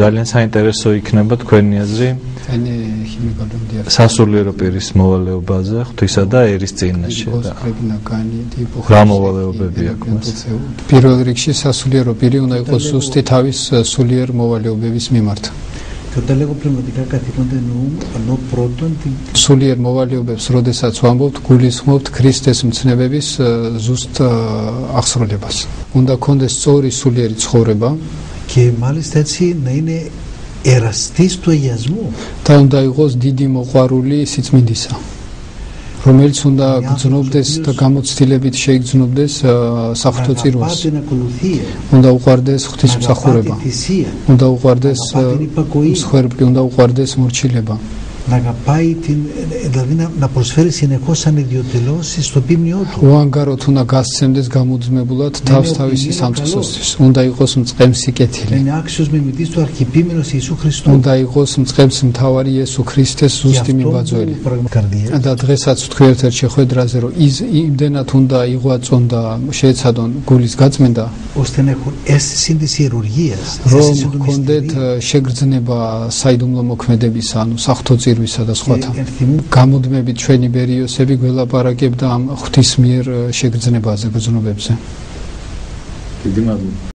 ძალიან საინტერესო იქნება თქვენი აზრი. სასულიერო პირის მოვალეობაზე ღვთისა და ერის წინაშე და რა მოვალეობები აქვს პირველ რიგში სასულიერო პირი უნდა იყოს ზუსტი თავის სულიერ მოვალეობების მიმართ. Primatica კათიკონდე ნუ ნო პროტონ სულიერ მოვალეობებს როდესაც ვამბობთ გულისხმობთ ქრისტეს მცნებების ზუსტ აღსრულებას. უნდა კონდეს სწორი სულიერი ცხოვრება και μάλιστα έτσι να είναι εραστής του αγιασμού. და უნდა იყოს დიდი მოყვარული სიწმინდისა. რომელიც უნდა გძნობდეს და გამოცდილებით შეიგრძნობდეს საფრთხო წირვას. უნდა უყარდეს ღვთისმსახურება. უნდა უყარდეს მსხვერპლი, უნდა უყარდეს მორჩილება. να αγαπάει την, δηλαδή να, να προσφέρει συνεχώ ανιδιοτελώς στο ποιμνιό του. Ο Άγκαρο του να κάθεσαι γαμουδισμებულად τავს თავისი სამწყსოსთვის. უნდა იყოს მწყემს სიკეთილი. είναι άξιος μιμητής του αρχιπίμενος Ιησού Χριστού. უნდა იყოს მწყემს მთავარი იესო ქრისტეს ზუსტი მიმბაძველი. და დღესაც თქვი ერთ-ერთ შეხვედრაზე რომ ის იმდენად უნდა იღვაწონ და შეეცადონ გულის გაწმენდა. ώστε να έχουν αίσθηση της ιερουργίας. რომ ჰქონდეთ შეგრძნება საიდუმლო მოქმედების ანუ სახთოწი პირვისა და სხვათა. გამოდმებით ჩვენი ბერიოსები გველაპარაკებდა ამ ღვთის მიერ შეგრძნებაზე, გზნობებზე. დიდი მადლობა.